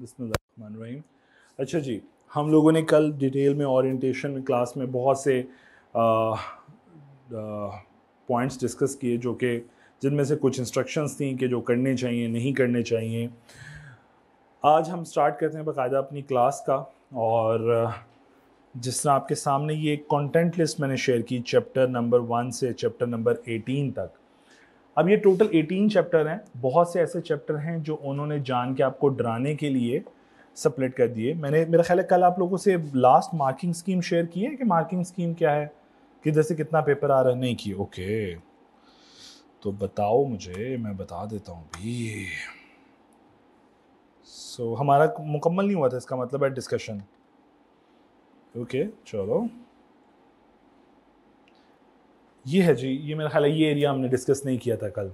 बिस्मिल्लाहिर्रहमानिर्रहीम अच्छा जी, हम लोगों ने कल डिटेल में ओरिएंटेशन क्लास में बहुत से पॉइंट्स डिस्कस किए जो कि, जिनमें से कुछ इंस्ट्रक्शंस थी कि जो करने चाहिए, नहीं करने चाहिए। आज हम स्टार्ट करते हैं बाकायदा अपनी क्लास का और, जिस तरह आपके सामने ये कंटेंट लिस्ट मैंने शेयर की चैप्टर नंबर वन से चैप्टर नंबर एटीन तक। अब ये टोटल 18 चैप्टर हैं। बहुत से ऐसे चैप्टर हैं जो उन्होंने जान के आपको डराने के लिए सप्लेट कर दिए। मैंने मेरा ख्याल है कल आप लोगों से लास्ट मार्किंग स्कीम शेयर की है कि मार्किंग स्कीम क्या है? किधर से कितना पेपर आ रहा है? नहीं की। ओके तो बताओ मुझे मैं बता देता हूँ भी सो so, हमारा मुकम्मल नहीं हुआ था इसका मतलब है डिस्कशन ओके चलो। ये है जी, ये मेरा ख्याल है, ये एरिया हमने डिस्कस नहीं किया था कल।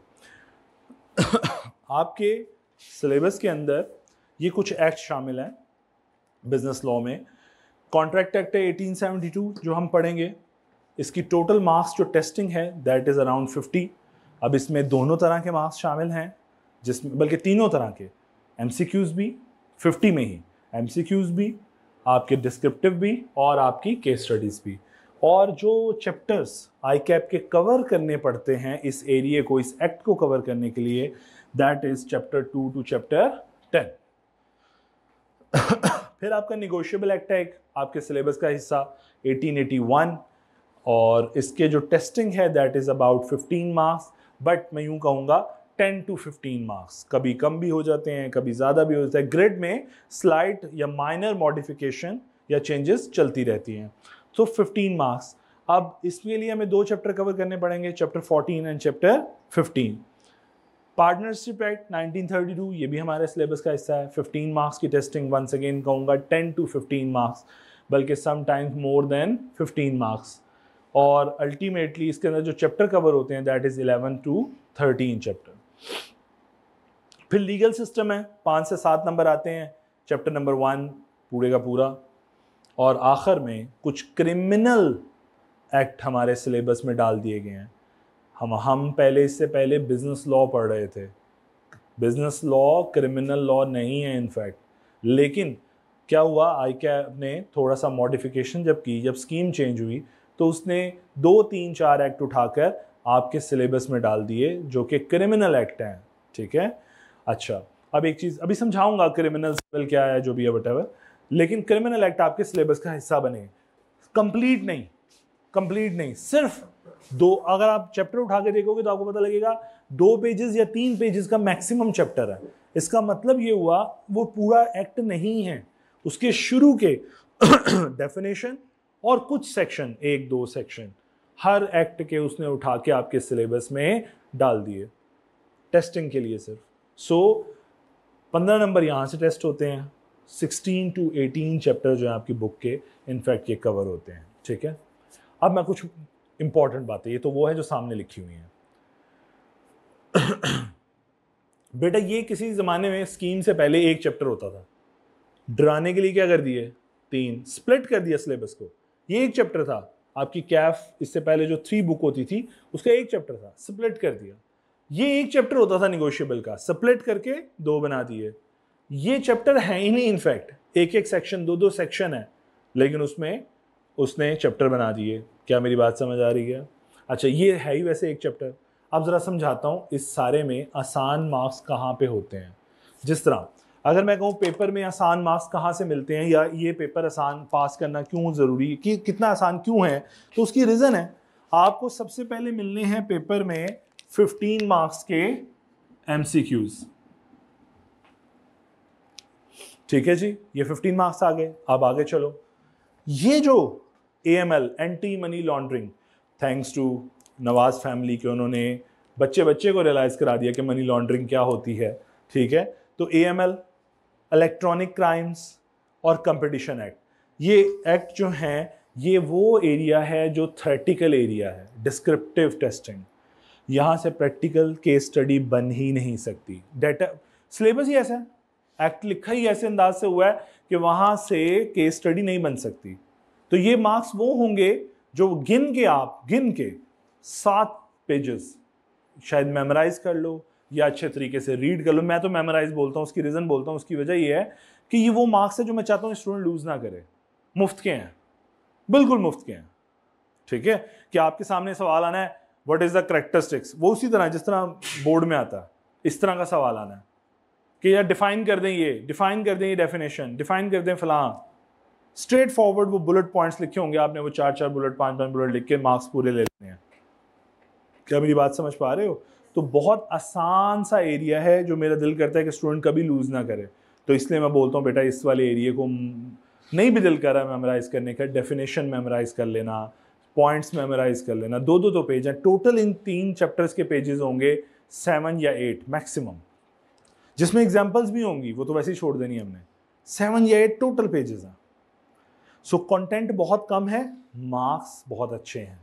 आपके सिलेबस के अंदर ये कुछ एक्ट शामिल हैं बिज़नेस लॉ में। कॉन्ट्रैक्ट एक्ट है 1872 जो हम पढ़ेंगे। इसकी टोटल मार्क्स जो टेस्टिंग है दैट इज़ अराउंड 50 अब इसमें दोनों तरह के मार्क्स शामिल हैं, जिसमें, बल्कि तीनों तरह के। एम भी 50 में ही। एम भी, आपके डिस्क्रिप्टिव भी और आपकी केस स्टडीज़ भी। और जो चैप्टर्स आई कैप के कवर करने पड़ते हैं इस एरिए को, इस एक्ट को कवर करने के लिए that is chapter two to chapter ten फिर आपका निगोशियबल एक्ट है एक, आपके सिलेबस का हिस्सा 1881 और इसके जो टेस्टिंग है that is about 15 marks but मैं यूँ कहूँगा 10 टू 15 मार्क्स कभी कम भी हो जाते हैं, कभी ज़्यादा भी हो जाता है। ग्रेड में स्लाइट या माइनर मॉडिफिकेशन या चेंजेस चलती रहती हैं। तो 15 मार्क्स अब इसके लिए हमें दो चैप्टर कवर करने पड़ेंगे chapter 14 and chapter 15 partnership act 1932 ये भी हमारे सिलेबस का हिस्सा है। 15 मार्क्स की टेस्टिंग वंस अगेन कहूँगा 10 टू 15 मार्क्स बल्कि some times more than 15 marks और अल्टीमेटली इसके अंदर जो चैप्टर कवर होते हैं दैट इज़ 11 टू 13 चैप्टर फिर लीगल सिस्टम है, पाँच से सात नंबर आते हैं चैप्टर नंबर वन पूरे का पूरा। और आखिर में कुछ क्रिमिनल एक्ट हमारे सिलेबस में डाल दिए गए हैं। हम हम पहले, इससे पहले बिज़नेस लॉ पढ़ रहे थे। बिज़नेस लॉ क्रिमिनल लॉ नहीं है इनफैक्ट लेकिन क्या हुआ? आई कैब ने थोड़ा सा मॉडिफिकेशन जब की, जब स्कीम चेंज हुई तो उसने दो, तीन, चार एक्ट उठाकर आपके सिलेबस में डाल दिए, जो कि क्रिमिनल एक्ट हैं। ठीक है? अच्छा अब एक चीज़, अभी समझाऊँगा क्रिमिनल सिविल क्या है, जो भी है वट लेकिन क्रिमिनल एक्ट आपके सिलेबस का हिस्सा बने। कंप्लीट नहीं कंप्लीट नहीं, सिर्फ़ दो, अगर आप चैप्टर उठा के देखोगे तो आपको पता लगेगा, दो पेजेस या तीन पेजेस का मैक्सिमम चैप्टर है। इसका मतलब ये हुआ, वो पूरा एक्ट नहीं है। उसके शुरू के डेफिनेशन और कुछ सेक्शन एक, दो सेक्शन हर एक्ट के उसने उठा के आपके सिलेबस में डाल दिए। टेस्टिंग के लिए सिर्फ़। सो पंद्रह नंबर यहाँ से टेस्ट होते हैं। 16 टू 18 चैप्टर जो है आपकी बुक के इनफैक्ट ये कवर होते हैं, ठीक है? अब मैं कुछ इंपॉर्टेंट बातें, ये तो वो है जो सामने लिखी हुई हैं। बेटा, ये किसी ज़माने में स्कीम से पहले एक चैप्टर होता था। डराने के लिए क्या कर दिए? तीन। स्प्लिट कर दिया सिलेबस को। ये एक चैप्टर था। आपकी कैफ इससे पहले जो थ्री बुक होती थी, उसका एक चैप्टर था। स्प्लिट कर दिया। ये एक चैप्टर होता था निगोशियबल का। स्प्लिट करके दो बना दिए। ये चैप्टर है ही नहीं इनफैक्ट एक एक सेक्शन दो दो सेक्शन है. लेकिन उसमें, उसने चैप्टर बना दिए. क्या मेरी बात समझ आ रही है? अच्छा ये है ही वैसे एक चैप्टर अब ज़रा समझाता हूँ, इस सारे में आसान मार्क्स कहाँ पे होते हैं? जिस तरह, अगर मैं कहूँ पेपर में आसान मार्क्स कहाँ से मिलते हैं, या ये पेपर आसान पास करना क्यों ज़रूरी है, कि कितना आसान क्यों है तो उसकी रीज़न है। आपको सबसे पहले मिलने हैं पेपर में 15 मार्क्स के एम ठीक है जी? ये 15 मार्क्स आ गए। अब आगे चलो। ये जो A M L anti money laundering thanks to Nawaz family के उन्होंने बच्चे बच्चे को रियलाइज़ करा दिया कि मनी लॉन्ड्रिंग क्या होती है, ठीक है? तो A M L electronic crimes और कंपटीशन एक्ट ये एक्ट जो हैं, ये वो एरिया है जो थर्टिकल एरिया है डिस्क्रिप्टिव टेस्टिंग यहाँ से प्रैक्टिकल केस स्टडी बन ही नहीं सकती। डेटा सिलेबस ही ऐसा है। एक्ट लिखा ही ऐसे अंदाज से हुआ है कि वहाँ से केस स्टडी नहीं बन सकती। तो ये मार्क्स वो होंगे जो गिन के आप, गिन के सात पेजेस शायद मेमोराइज कर लो या अच्छे तरीके से रीड कर लो। मैं तो मेमोराइज बोलता हूँ, उसकी रीज़न बोलता हूँ, उसकी वजह ये है कि ये वो मार्क्स है जो मैं चाहता हूँ स्टूडेंट लूज ना करे। मुफ़्त के हैं। बिल्कुल मुफ़्त के हैं। ठीक है? कि आपके सामने सवाल आना है वट इज़ द करेक्टरिस्टिक्स वो उसी तरह, जिस तरह बोर्ड में आता है, इस तरह का सवाल आना है। कि यार डिफाइन कर दें ये डिफाइन कर दें ये डेफिनेशन डिफाइन कर दें फलां। स्ट्रेट फॉरवर्ड वो बुलेट पॉइंट्स लिखे होंगे, आपने वो चार चार बुलेट पाँच पाँच बुलेट लिख के मार्क्स पूरे ले लेने हैं। क्या मेरी बात समझ पा रहे हो? तो बहुत आसान सा एरिया है जो मेरा दिल करता है कि स्टूडेंट कभी लूज ना करे। तो इसलिए मैं बोलता हूँ, बेटा, इस वाले एरिए को नहीं भी दिल कर रहा है मेमोराइज करने का डेफिनेशन मेमोराइज कर लेना पॉइंट्स मेमोराइज कर लेना। दो दो दो पेज हैं। टोटल इन तीन चैप्टर्स के पेजेस होंगे सेवन या एट मैक्सिमम जिसमें एग्जाम्पल्स भी होंगी वो तो वैसे ही छोड़ देनी हमने। सेवन या एट टोटल पेजेस हैं। सो कंटेंट बहुत कम है मार्क्स बहुत अच्छे हैं।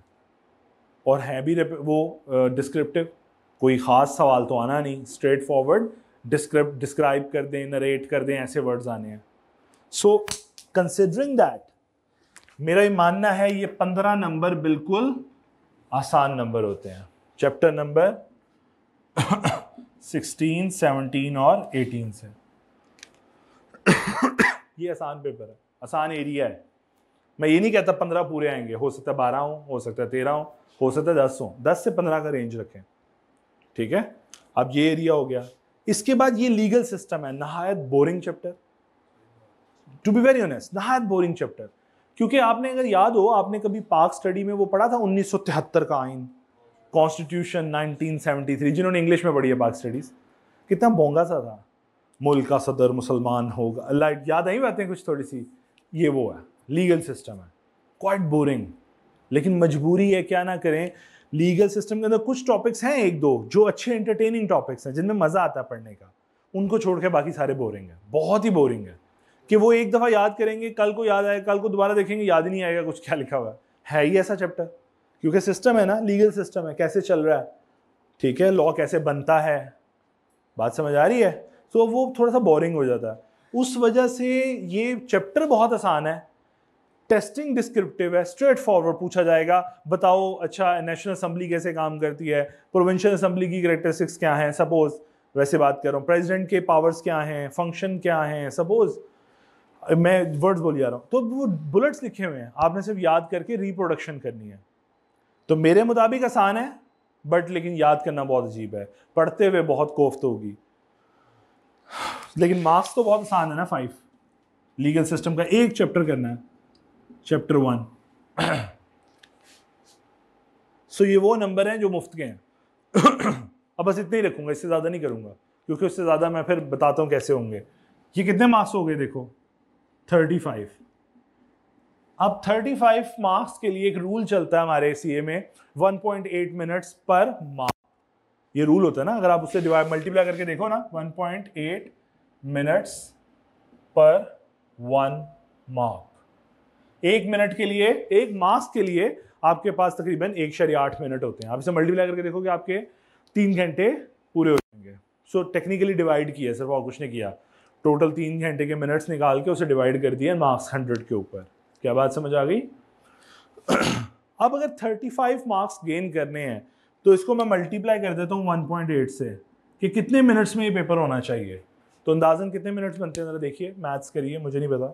और है भी वो डिस्क्रिप्टिव uh, कोई ख़ास सवाल तो आना नहीं स्ट्रेट फॉरवर्ड डिस्क्रिप्ट डिस्क्राइब कर दें नरेट कर दें ऐसे वर्ड्स आने हैं। सो कंसिडरिंग दैट मेरा ये मानना है ये पंद्रह नंबर बिल्कुल आसान नंबर होते हैं। चैप्टर नंबर सिक्सटीन, सेवनटीन और एटीन से। ये आसान पेपर है, आसान एरिया है। मैं ये नहीं कहता पंद्रह पूरे आएँगे, हो सकता है बारह हो हो सकता है तेरह हो हो सकता है दस हो। दस से पंद्रह का रेंज रखें, ठीक है? अब ये एरिया हो गया। इसके बाद ये लीगल सिस्टम है, नहायत boring chapter to be very honest नहायत बोरिंग चैप्टर क्योंकि आपने अगर याद हो, आपने कभी पाक स्टडी में वो पढ़ा था, उन्नीस सौ तिहत्तर का आइन कॉन्स्टिट्यूशन 1973 जिन्होंने इंग्लिश में पढ़ी है पाक स्टडीज़ कितना बोंगा सा था। मुल्क का सदर मुसलमान होगा। लाइट याद आई बातें कुछ थोड़ी सी? ये वो है लीगल सिस्टम है। क्वाइट बोरिंग लेकिन मजबूरी है, क्या ना करें लीगल सिस्टम के अंदर कुछ टॉपिक्स हैं एक दो, जो अच्छे एंटरटेनिंग टॉपिक्स हैं, जिनमें मज़ा आता है पढ़ने का। उनको छोड़ के बाकी सारे बोरिंग है। बहुत ही बोरिंग है। कि वो एक दफ़ा याद करेंगे, कल को याद आएगा कल को दोबारा देखेंगे, याद ही नहीं आएगा कुछ क्या लिखा हुआ है। है ऐसा चैप्टर क्योंकि सिस्टम है ना लीगल सिस्टम है, कैसे चल रहा है? ठीक है लॉ कैसे बनता है? बात समझ आ रही है? तो वो थोड़ा सा बोरिंग हो जाता है। उस वजह से ये चैप्टर बहुत आसान है। टेस्टिंग डिस्क्रिप्टिव है स्ट्रेट फॉरवर्ड पूछा जाएगा। बताओ अच्छा नेशनल असम्बली कैसे काम करती है? प्रोविंशियल असम्बली की करेक्टरिस्टिक्स क्या हैं? सपोज़ वैसे बात कर रहा हूँ। प्रेसिडेंट के पावर्स क्या हैं? फ़ंक्शन क्या हैं? सपोज़ मैं वर्ड्स बोल जा रहा हूँ। तो वो बुलेट्स लिखे हुए हैं। आपने सिर्फ़ याद करके रिप्रोडक्शन करनी है। तो मेरे मुताबिक आसान है बट लेकिन याद करना बहुत अजीब है। पढ़ते हुए बहुत कोफ्त होगी। लेकिन मार्क्स तो बहुत आसान है ना फाइव लीगल सिस्टम का एक चैप्टर करना है। चैप्टर वन सो ये वो नंबर हैं जो मुफ़्त के हैं। अब बस इतने ही रखूँगा, इससे ज़्यादा नहीं करूँगा, क्योंकि उससे ज़्यादा मैं फिर बताता हूँ कैसे होंगे। ये कितने मार्क्स हो गए, देखो? थर्टी फाइव अब 35 मार्क्स के लिए एक रूल चलता है हमारे सी में 1.8 मिनट्स पर मार्क ये रूल होता है ना, अगर आप उससे डिवाइड मल्टीप्लाई करके देखो ना 1.8 मिनट्स पर वन मार्क एक मिनट के लिए, एक मार्क्स के लिए आपके पास तकरीबन एक शरी आठ मिनट होते हैं। आप इसे मल्टीप्लाई करके देखोगे आपके तीन घंटे पूरे हो जाएँगे। सो टेक्निकली डिवाइड किया, सिर्फ़ और कुछ नहीं किया। टोटल तीन घंटे के मिनट्स निकाल के उसे डिवाइड कर दिया मार्क्स हंड्रेड के ऊपर। क्या बात समझ आ गई? अब अगर 35 मार्क्स गेन करने हैं तो इसको मैं मल्टीप्लाई कर देता हूँ 1.8 से, कि कितने मिनट्स में ये पेपर होना चाहिए? तो अंदाजन कितने मिनट्स बनते हैं? ज़रा देखिए मैथ्स करिए, मुझे नहीं पता।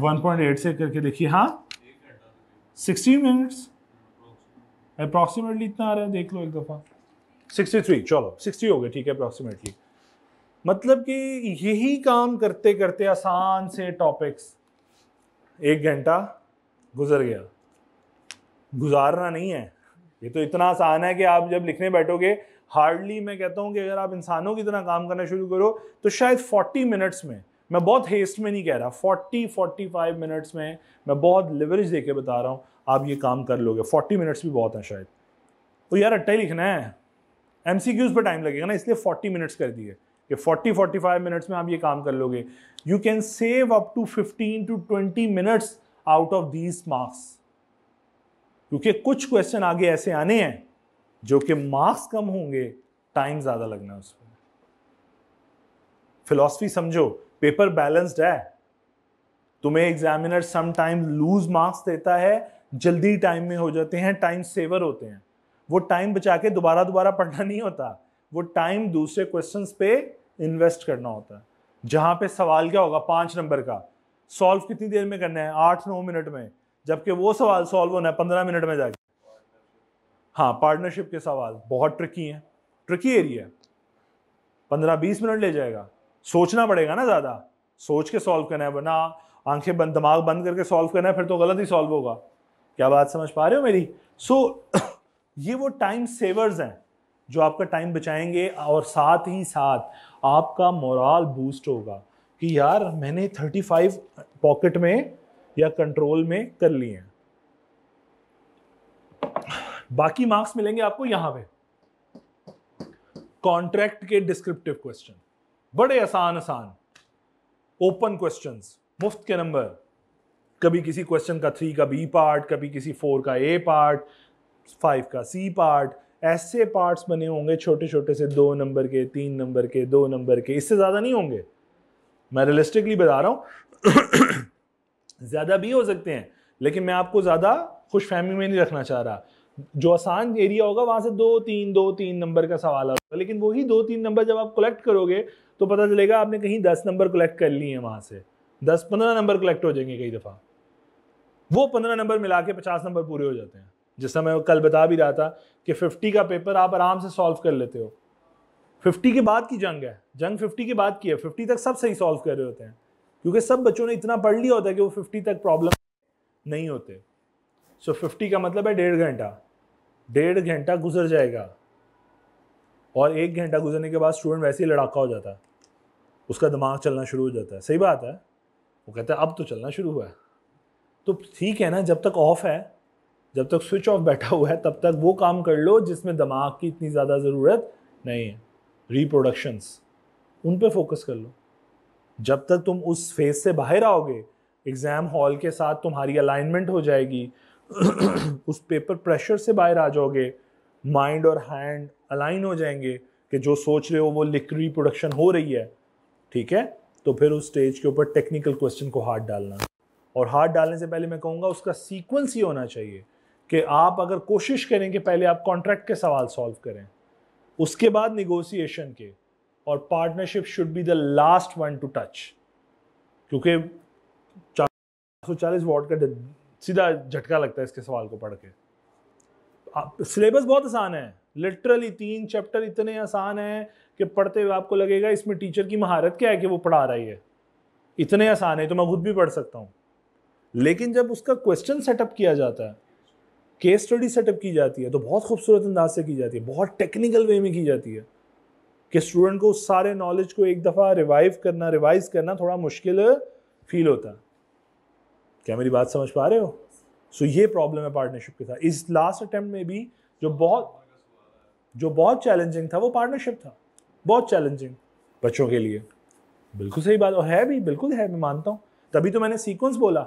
1.8 से करके देखिए हाँ? 60 मिनट्स अप्रॉक्सीमेटली इतना आ रहा है, देख लो एक दफ़ा। 63 चलो 60 हो गए, ठीक है अप्रॉक्सीमेटली मतलब कि यही काम करते करते आसान से टॉपिक्स एक घंटा गुजर गया। गुजारना नहीं है। ये तो इतना आसान है कि आप जब लिखने बैठोगे हार्डली मैं कहता हूँ कि अगर आप इंसानों की तरह काम करना शुरू करो तो शायद 40 मिनट्स में, मैं बहुत हेस्ट में नहीं कह रहा 40 45 मिनट्स में मैं बहुत लिवरेज दे के बता रहा हूँ, आप ये काम कर लोगे। 40 मिनट्स भी बहुत हैं शायद। तो यार अट्टा ही लिखना है। एम पर टाइम लगेगा ना, इसलिए 40 मिनट्स कर दिए। कि 40 45 मिनट्स में आप ये काम कर लोगे। You can save up to 15 to 20 minutes out of these marks क्योंकि कुछ क्वेश्चन आगे ऐसे आने हैं, जो कि मार्क्स कम होंगे टाइम ज़्यादा लगना है उसमें। फिलॉसफी समझो पेपर बैलेंस्ड है। तुम्हें एग्जामिनर समटाइम्स लूज मार्क्स देता है, जल्दी टाइम में हो जाते हैं टाइम सेवर होते हैं। वो टाइम बचा के दोबारा दोबारा पढ़ना नहीं होता। वो टाइम दूसरे क्वेश्चन पे इन्वेस्ट करना होता है। जहाँ पे सवाल क्या होगा पाँच नंबर का सॉल्व कितनी देर में करना है? आठ नौ मिनट में। जबकि वो सवाल सॉल्व होना है पंद्रह मिनट में जाके। हाँ पार्टनरशिप के सवाल बहुत ट्रिकी हैं। ट्रिकी एरिया है। पंद्रह बीस मिनट ले जाएगा। सोचना पड़ेगा ना ज़्यादा। सोच के सॉल्व करना है वरना आँखें बंद दिमाग बंद करके सॉल्व करना है फिर तो गलत ही सॉल्व होगा। क्या बात समझ पा रहे हो मेरी? सो so, ये वो टाइम सेवर्स हैं। जो आपका टाइम बचाएँगे और साथ ही साथ आपका मोरल बूस्ट होगा कि यार मैंने 35 पॉकेट में या कंट्रोल में कर लिए हैं। बाकी मार्क्स मिलेंगे आपको यहाँ पे। कॉन्ट्रैक्ट के डिस्क्रिप्टिव क्वेश्चन बड़े आसान आसान। ओपन क्वेश्चंस मुफ़्त के नंबर कभी किसी क्वेश्चन का थ्री का बी पार्ट कभी किसी फोर का ए पार्ट फाइव का सी पार्ट ऐसे पार्ट्स बने होंगे छोटे छोटे से, दो नंबर के, तीन नंबर के, दो नंबर के, इससे ज़्यादा नहीं होंगे। मैं रियलिस्टिकली बता रहा हूँ, ज़्यादा भी हो सकते हैं, लेकिन मैं आपको ज़्यादा खुश फहमी में नहीं रखना चाह रहा। जो आसान एरिया होगा, वहाँ से दो, तीन दो, तीन नंबर का सवाल होगा लेकिन वही दो, तीन नंबर जब आप कलेक्ट करोगे तो पता चलेगा आपने कहीं दस नंबर कलेक्ट कर लिए हैं वहाँ से। दस, पंद्रह नंबर कलेक्ट हो जाएँगे कई दफ़ा। वो पंद्रह नंबर मिला के पचास नंबर पूरे हो जाते हैं। जैसा मैं कल बता भी रहा था कि फिफ्टी का पेपर आप आराम से सॉल्व कर लेते हो। फिफ्टी के बाद की जंग है। जंग फिफ्टी के बाद की है। फिफ्टी तक सब सही सॉल्व कर रहे होते हैं। क्योंकि सब बच्चों ने इतना पढ़ लिया होता है कि वो फिफ्टी तक प्रॉब्लम नहीं होते। सो फिफ्टी का मतलब है डेढ़ घंटा। डेढ़ घंटा गुजर जाएगा। और एक घंटा गुजरने के बाद स्टूडेंट वैसे ही लड़ाका हो जाता। है उसका दिमाग चलना शुरू हो जाता है। सही बात है। वो कहता है, अब तो चलना शुरू हुआ है। तो ठीक है ना, जब तक ऑफ़ है जब तक स्विच ऑफ़ बैठा हुआ है, तब तक वो काम कर लो जिसमें दिमाग की इतनी ज़्यादा ज़रूरत नहीं है। रिप्रोडक्शंस उन पे फोकस कर लो। जब तक तुम उस फ़ेज़ से बाहर आओगे एग्ज़ाम हॉल के साथ तुम्हारी अलाइनमेंट हो जाएगी, उस पेपर प्रेशर से बाहर आ जाओगे माइंड और हैंड अलाइन हो जाएँगे कि जो सोच रहे हो वो लिख रिप्रोडक्शन हो रही है। ठीक है? तो फिर उस स्टेज के ऊपर टेक्निकल क्वेश्चन को हाथ डालना। और हाथ डालने से पहले मैं कहूँगा उसका सीक्वेंस ही होना चाहिए। कि आप अगर कोशिश करें कि पहले आप कॉन्ट्रैक्ट के सवाल सॉल्व करें, उसके बाद निगोसिएशन के, और partnership should be the last one to touch क्योंकि सौ चालीस वॉट का सीधा झटका लगता है इसके सवाल को पढ़ के। सिलेबस बहुत आसान है। लिटरली तीन चैप्टर इतने आसान हैं कि पढ़ते हुए आपको लगेगा इसमें टीचर की महारत क्या है कि वो पढ़ा रही है। इतने आसान है तो मैं खुद भी पढ़ सकता हूँ। लेकिन जब उसका क्वेश्चन सेटअप किया जाता है केस स्टडी सेटअप की जाती है तो बहुत खूबसूरत अंदाज से की जाती है बहुत टेक्निकल वे में की जाती है कि स्टूडेंट को उस सारे नॉलेज को एक दफ़ा रिवाइव करना रिवाइज करना थोड़ा मुश्किल फील होता। है क्या मेरी बात समझ पा रहे हो? सो so, ये प्रॉब्लम है पार्टनरशिप के साथ। इस लास्ट अटेम्प्ट में भी जो बहुत जो बहुत चैलेंजिंग था वो पार्टनरशिप था। बहुत चैलेंजिंग बच्चों के लिए। बिल्कुल सही बात और है भी बिल्कुल है मैं मानता हूँ। तभी तो मैंने सीक्वेंस बोला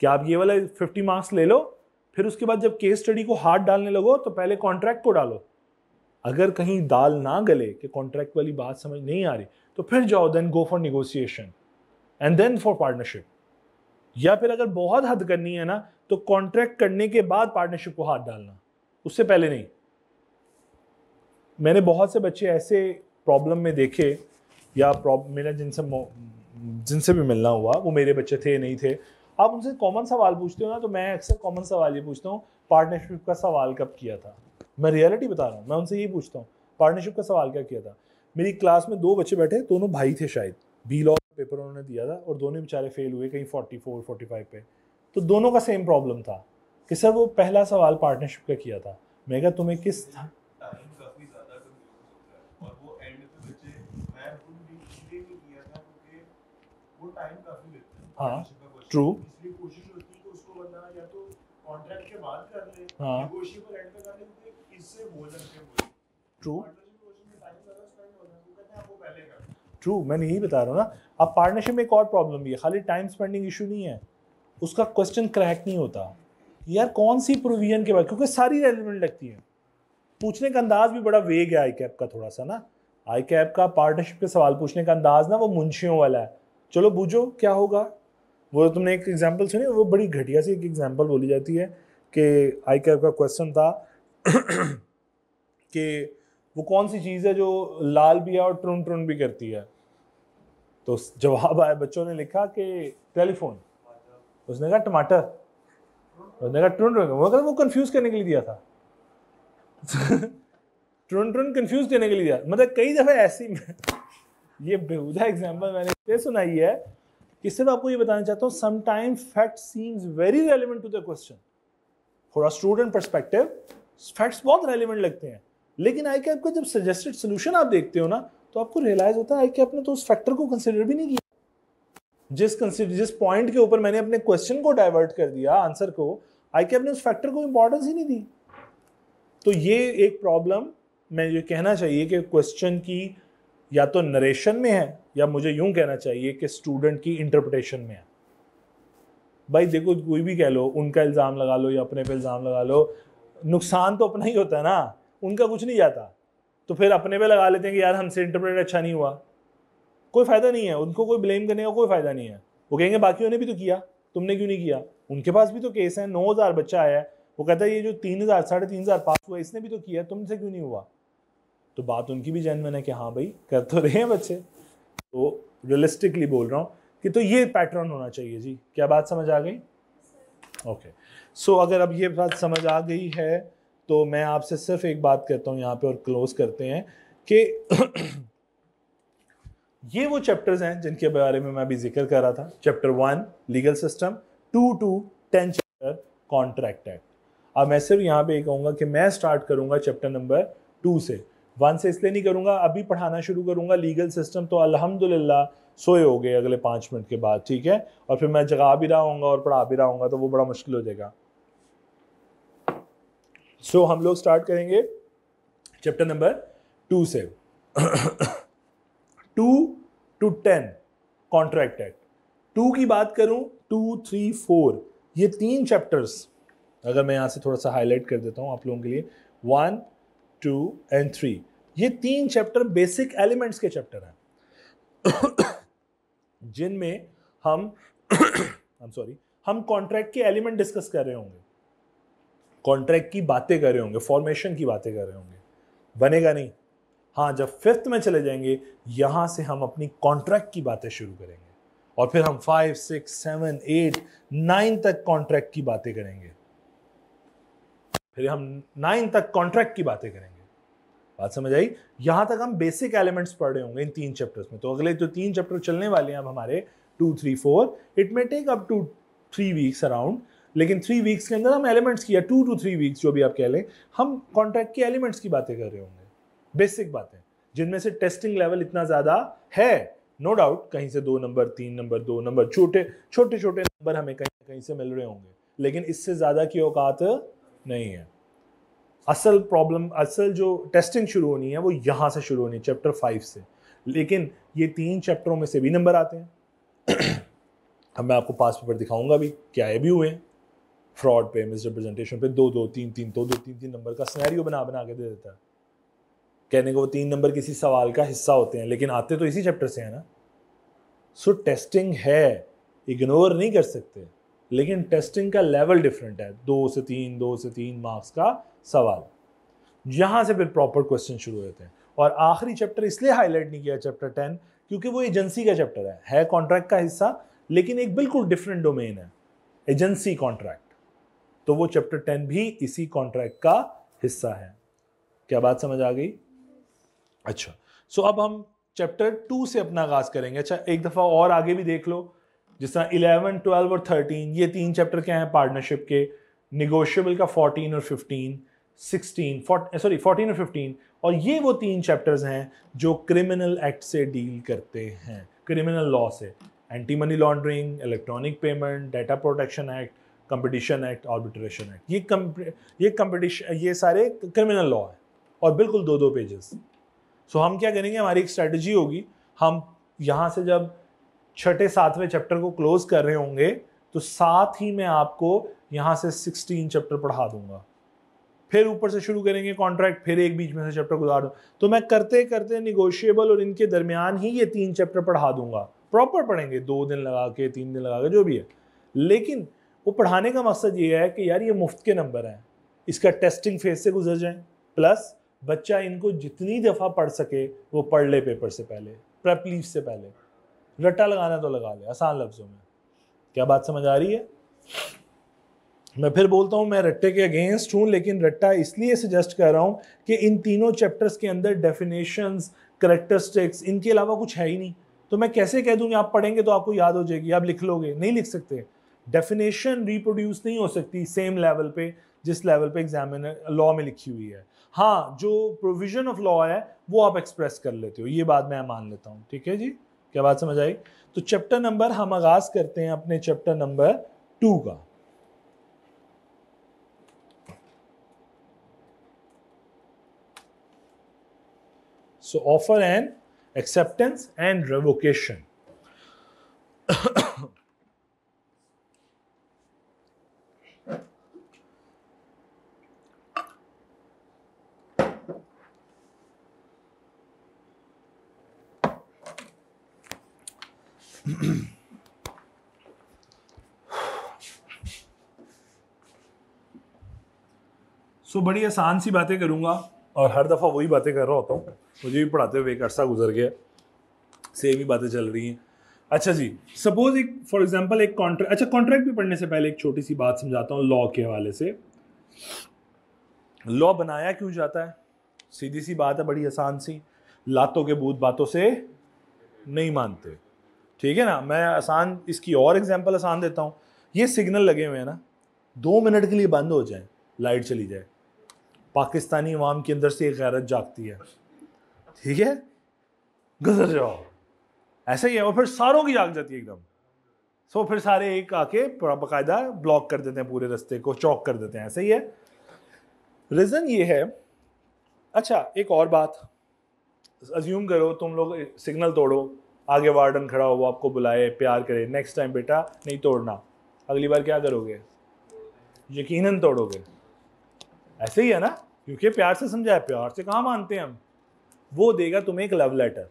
कि आप ये वाला फिफ्टी मार्क्स ले लो फिर उसके बाद जब केस स्टडी को हाथ डालने लगो तो पहले कॉन्ट्रैक्ट को डालो। अगर कहीं दाल ना गले कि कॉन्ट्रैक्ट वाली बात समझ नहीं आ रही तो फिर जाओ then go for negotiation and then for partnership या फिर अगर बहुत हद करनी है ना तो कॉन्ट्रैक्ट करने के बाद पार्टनरशिप को हाथ डालना। उससे पहले नहीं। मैंने बहुत से बच्चे ऐसे प्रॉब्लम में देखे, या प्रॉब मेरा जिनसे जिनसे भी मिलना हुआ, वो मेरे बच्चे थे, नहीं थे। आप उनसे कॉमन सवाल पूछते हो ना तो मैं अक्सर कॉमन सवाल ये पूछता हूँ पार्टनरशिप का सवाल कब किया था? मैं रियलिटी बता रहा हूँ मैं उनसे यही पूछता हूँ पार्टनरशिप का सवाल क्या किया था? मेरी क्लास में दो बच्चे बैठे दोनों भाई थे शायद बी लॉ पेपर उन्होंने दिया था और दोनों बेचारे फेल हुए कहीं फोर्टी फोर फोर्टी फाइव पे। तो दोनों का सेम प्रॉब्लम था कि सर वो पहला सवाल पार्टनरशिप का किया था। मैं क्या तुम्हें किस था हाँ। ट्रू है तो हाँ। हो हैं ट्रू ट्रू मैं यही बता रहा हूँ ना। अब पार्टनरशिप में एक और प्रॉब्लम भी है। खाली टाइम स्पेंडिंग इशू नहीं है। उसका क्वेश्चन क्रैक नहीं होता। यार कौन सी प्रोविज़न के बाद? क्योंकि सारी रेलिवेंट लगती है। पूछने का अंदाज भी बड़ा वेग है आई कैप का थोड़ा सा ना। आई कैप का पार्टनरशिप के सवाल पूछने का अंदाज ना वो मुंशियों वाला है। चलो बूझो क्या होगा? वो तुमने एक एग्ज़ाम्पल सुनी? वो बड़ी घटिया सी एक एग्ज़ाम्पल बोली जाती है कि आई कैप का क्वेश्चन था कि वो कौन सी चीज़ है जो लाल भी है और ट्रुन ट्रुन भी करती है? तो जवाब आया, बच्चों ने लिखा कि टेलीफोन उसने कहा, टमाटर। उसने कहा, ट्रुन ट्रुन। वो वो कंफ्यूज करने के लिए दिया था। ट्रुन ट्रुन कंफ्यूज करने के लिए दिया। मतलब कई दफ़े ऐसी ये बेहुदा एग्ज़ाम्पल मैंने सुनाई है कि सिर्फ़ आपको ये बताना चाहता हूँ sometime fact seems very relevant to the question for a student perspective facts बहुत रेलिवेंट लगते हैं। लेकिन आई कैप का जब सजेस्टेड सोल्यूशन आप देखते हो ना तो आपको रियलाइज़ होता है आई कैप ने तो उस फैक्टर को कंसिडर भी नहीं किया। जिस कंसिडर जिस पॉइंट के ऊपर मैंने अपने क्वेश्चन को डाइवर्ट कर दिया आंसर को आई कैप ने उस फैक्टर को इंपॉर्टेंस ही नहीं दी। तो ये एक प्रॉब्लम मैं ये कहना चाहिए कि क्वेश्चन की या तो नरेशन में है या मुझे यूँ कहना चाहिए कि स्टूडेंट की इंटरप्रटेशन में है। भाई देखो, कोई भी कह लो, उनका इल्ज़ाम लगा लो या अपने पे इल्ज़ाम लगा लो, नुकसान तो अपना ही होता है ना। उनका कुछ नहीं जाता। तो फिर अपने पे लगा लेते हैं कि यार, हमसे इंटरप्रेट अच्छा नहीं हुआ। कोई फ़ायदा नहीं है। उनको कोई ब्लेम करने का कोई फ़ायदा नहीं है। वो कहेंगे बाकियों ने भी तो किया। तुमने क्यों नहीं किया? उनके पास भी तो केस है। नौ हज़ार बच्चा आया है। वो कहता है, ये जो तीन हज़ार, साढ़े तीन हज़ार पास हुआ इसने भी तो किया, तुमसे क्यों नहीं हुआ? तो बात उनकी भी जन्म है कि हाँ भाई, कर तो रहे हैं बच्चे। तो रियलिस्टिकली बोल रहा हूँ कि तो ये पैटर्न होना चाहिए जी। क्या बात समझ आ गई? ओके सो अगर अब ये बात समझ आ गई है तो मैं आपसे सिर्फ़ एक बात कहता हूँ यहाँ पे और क्लोज करते हैं कि ये वो चैप्टर्स हैं जिनके बारे में मैं अभी ज़िक्र कर रहा था। Chapter one legal system two to ten chapter contract act अब मैं सिर्फ़ यहाँ पे कहूँगा कि मैं स्टार्ट करूँगा चैप्टर नंबर टू से। वन से इसलिए नहीं करूँगा अभी पढ़ाना शुरू करूँगा लीगल सिस्टम तो अल्हम्दुलिल्लाह सोए हो गए अगले पाँच मिनट के बाद ठीक है? और फिर मैं जगा भी रहा हूँ और पढ़ा भी रहा हूँ तो वो बड़ा मुश्किल हो जाएगा। सो so, हम लोग स्टार्ट करेंगे चैप्टर नंबर टू से। Two to ten contract act two की बात करूँ टू थ्री फोर ये तीन चैप्टर्स अगर मैं यहाँ से थोड़ा सा हाईलाइट कर देता हूँ आप लोगों के लिए। वन टू एंड थ्री ये तीन चैप्टर बेसिक एलिमेंट्स के चैप्टर हैं। जिनमें हम आई सॉरी हम कॉन्ट्रैक्ट के एलिमेंट डिस्कस कर रहे होंगे। कॉन्ट्रैक्ट की बातें कर रहे होंगे फॉर्मेशन की बातें कर रहे होंगे। बनेगा नहीं। हाँ जब फिफ्थ में चले जाएँगे, यहाँ से हम अपनी कॉन्ट्रैक्ट की बातें शुरू करेंगे। और फिर हम five six seven eight nine तक कॉन्ट्रैक्ट की बातें करेंगे। फिर हम नाइन तक कॉन्ट्रैक्ट की बातें करेंगे। बात समझ आई? यहाँ तक हम बेसिक एलिमेंट्स पढ़ रहे होंगे इन तीन चैप्टर्स में। तो अगले जो तीन चैप्टर चलने वाले हैं अब हमारे two three four it may take up to three weeks around लेकिन थ्री वीक्स के अंदर हम एलिमेंट्स किया टू टू थ्री वीक्स जो भी आप कह लें, हम कॉन्ट्रैक्ट के एलिमेंट्स की बातें कर रहे होंगे। बेसिक बातें। जिनमें से टेस्टिंग लेवल इतना ज़्यादा है नो no डाउट कहीं से दो नंबर तीन नंबर दो नंबर छोटे छोटे छोटे नंबर हमें कहीं कहीं से मिल रहे होंगे। लेकिन इससे ज़्यादा की औकात नहीं है। असल प्रॉब्लम असल जो टेस्टिंग शुरू होनी है, वो यहाँ से शुरू होनी है चैप्टर फाइव से। लेकिन ये तीन चैप्टरों में से भी नंबर आते हैं। अब मैं आपको पास पेपर दिखाऊँगा भी, क्या ये भी हुए हैं। फ्रॉड पे मिस रिप्रेजेंटेशन पे, दो दो, तीन तीन, दो दो, तीन तीन नंबर का स्नैरियो बना बना के दे देता है। कहने को वो तीन नंबर किसी सवाल का हिस्सा होते हैं, लेकिन आते तो इसी चैप्टर से है ना। सो टेस्टिंग है इग्नोर नहीं कर सकते। लेकिन टेस्टिंग का लेवल डिफरेंट है। दो से तीन, दो से तीन मार्क्स का सवाल। यहाँ से फिर प्रॉपर क्वेश्चन शुरू होते हैं। और आखिरी चैप्टर इसलिए हाईलाइट नहीं किया चैप्टर टेन, क्योंकि वो एजेंसी का चैप्टर है। है कॉन्ट्रैक्ट का हिस्सा, लेकिन एक बिल्कुल डिफरेंट डोमेन है। Agency contract. तो वो चैप्टर टेन भी इसी कॉन्ट्रैक्ट का हिस्सा है। क्या बात समझ आ गई? अच्छा सो अब हम चैप्टर टू से अपना आगाज़ करेंगे। अच्छा एक दफ़ा और आगे भी देख लो। जिस तरह इलेवन ट्वेल्व और थर्टीन ये तीन चैप्टर क्या हैं पार्टनरशिप के? निगोशियबल का फोर्टीन और फिफ्टीन सिक्सटीन सॉरी फोर्टीन और फिफ्टीन और ये वो तीन चैप्टर्स हैं जो क्रिमिनल एक्ट से डील करते हैं क्रिमिनल लॉ से। Anti money laundering electronic payment data protection act competition act arbitration act ये ये कंपटीशन ये सारे क्रिमिनल लॉ है और बिल्कुल दो दो पेजेस सो so, हम क्या करेंगे? हमारी एक स्ट्रेटजी होगी। हम यहाँ से जब छठे, सातवें चैप्टर को क्लोज कर रहे होंगे तो साथ ही मैं आपको यहाँ से सिक्सटीन चैप्टर पढ़ा दूँगा। फिर ऊपर से शुरू करेंगे कॉन्ट्रैक्ट फिर एक बीच में से चैप्टर गुजार दूँ। तो मैं करते करते निगोशिएबल और इनके दरमियान ही ये तीन चैप्टर पढ़ा दूँगा। प्रॉपर पढ़ेंगे, दो दिन लगा के, तीन दिन लगा के, जो भी है। लेकिन वो पढ़ाने का मकसद ये है कि यार ये मुफ़्त के नंबर हैं। इसका टेस्टिंग फ़ेज़ से गुजर जाए। प्लस बच्चा इनको जितनी दफ़ा पढ़ सके, वो पढ़ ले पेपर से पहले प्रेप लीव से पहले। रट्टा लगाना तो लगा ले आसान लफ्ज़ों में। क्या बात समझ आ रही है? मैं फिर बोलता हूँ, मैं रट्टे के अगेंस्ट हूँ, लेकिन रट्टा इसलिए सजेस्ट कर रहा हूँ कि इन तीनों चैप्टर्स के अंदर डेफिनेशंस करेक्टरिस्टिक्स इनके अलावा कुछ है ही नहीं। तो मैं कैसे कह दूँगी आप पढ़ेंगे तो आपको याद हो जाएगी, आप लिख लोगे, नहीं लिख सकते। डेफिनेशन रिप्रोड्यूस नहीं हो सकती सेम लेवल पे, जिस लेवल पे एग्जामिनर लॉ में लिखी हुई है। हाँ जो प्रोविज़न ऑफ़ लॉ है, वो आप एक्सप्रेस कर लेते हो, ये बात मैं मान लेता हूँ, ठीक है जी? क्या बात समझ आई तो चैप्टर नंबर हम आगाज़ करते हैं अपने चैप्टर नंबर टू का so offer and acceptance and revocation. So so, बड़ी आसान सी बातें करूँगा और हर दफ़ा वही बातें कर रहा होता हूँ। मुझे भी पढ़ाते हुए एक अरसा गुजर गया। सेम ही बातें चल रही हैं। अच्छा जी सपोज़ एक फॉर एग्जांपल एक कॉन्ट्रैक्ट अच्छा कॉन्ट्रैक्ट भी पढ़ने से पहले एक छोटी सी बात समझाता हूँ लॉ के हवाले से। लॉ बनाया क्यों जाता है? सीधी सी बात है बड़ी आसान सी। लातों के बूथ बातों से नहीं मानते। ठीक है ना? मैं आसान, इसकी और एग्ज़ाम्पल आसान देता हूँ। ये सिग्नल लगे हुए हैं ना, दो मिनट के लिए बंद हो जाए लाइट चली जाए। पाकिस्तानी अवाम के अंदर से एक गैरत जागती है। ठीक है? गुजर जाओ। ऐसा ही है, और फिर सारों की जाग जाती है एकदम। सो फिर सारे एक आके बाकायदा ब्लॉक कर देते हैं पूरे रास्ते को, चौक कर देते हैं। ऐसा ही है। रीज़न ये है अच्छा एक और बात। अज्यूम करो, तुम लोग सिग्नल तोड़ो। आगे वार्डन खड़ा हो, वो आपको बुलाए, प्यार करे नेक्स्ट टाइम बेटा नहीं तोड़ना। अगली बार क्या करोगे? यकीनन तोड़ोगे। ऐसे ही है ना? क्योंकि प्यार से समझाया प्यार से कहाँ मानते हैं हम? वो देगा तुम्हें एक लव लेटर